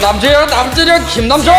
남재혁 남재혁 김남정